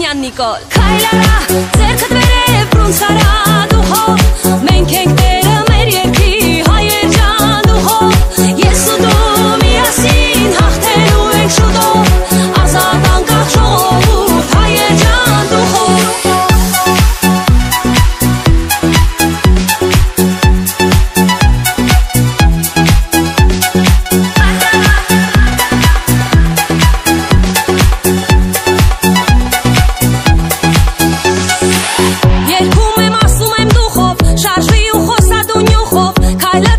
Nicole. baila